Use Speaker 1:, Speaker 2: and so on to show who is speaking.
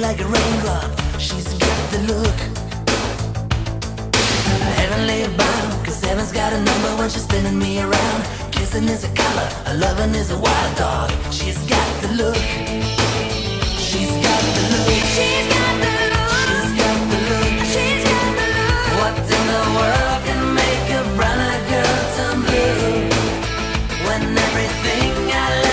Speaker 1: like a raindrop. She's got the look. Heaven lay bound Cause heaven's got a number when she's spinning me around. Kissing is a color, a loving is a wild dog. She's got the look. She's got the look. She's got the look. She's got the look. What in the world can make a brown-eyed girl turn blue? When everything I love